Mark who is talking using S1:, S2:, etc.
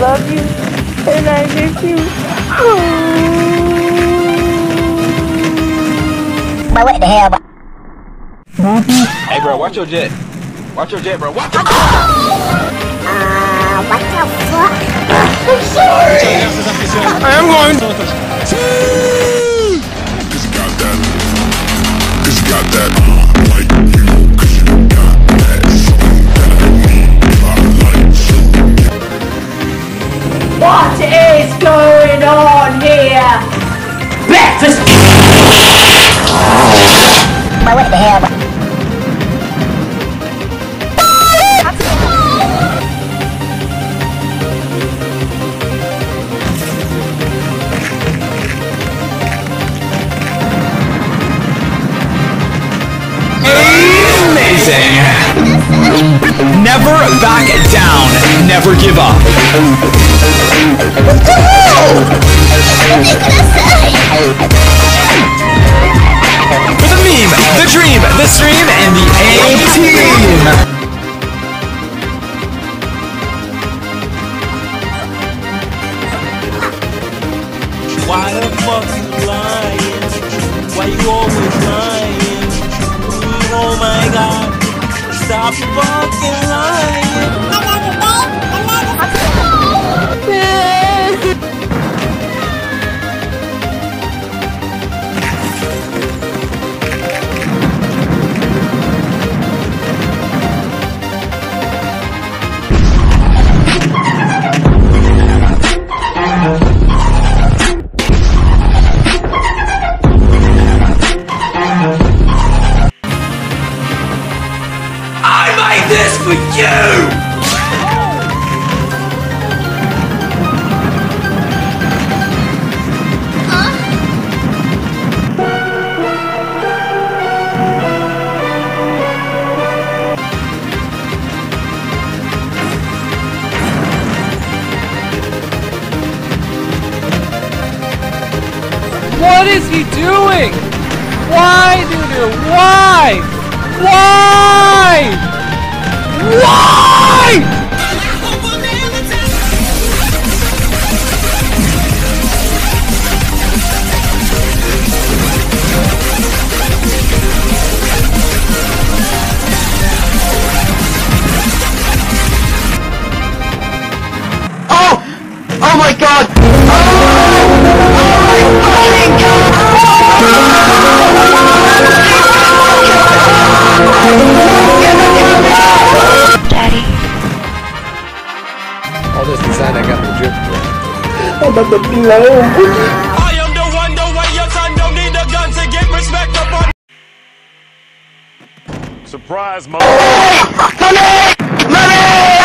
S1: love you and I miss you.
S2: But what the hell?
S3: Hey, bro, watch your jet. Watch your jet, bro. Watch your jet.
S2: Uh, what the fuck?
S4: I am going.
S1: What is going on here? Breakfast!
S2: But what the hell?
S4: Amazing. Never back down. Never give up. For the meme, the dream, the stream, and the A team.
S5: Why the fuck you lying? Why you always lying? Oh my god. Stop fucking lying.
S4: I made this for you!
S6: Is he doing? Why, dude? Why? Why? Why?
S5: I am the one, the way your son don't need a gun to get respect up on
S7: Surprise, mother.
S4: Money!